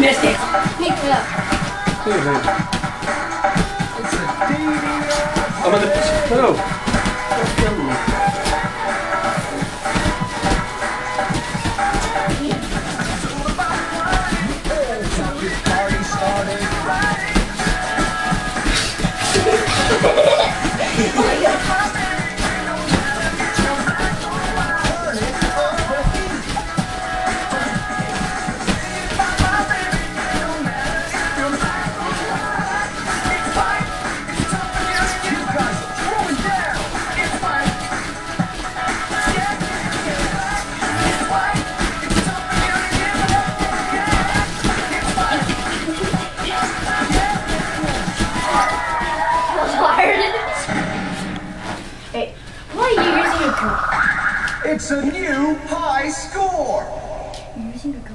missed it. Pick it up. A minute. It's a. I'm on the. No. Hey, why are you using a? It's a new high score. You're using a.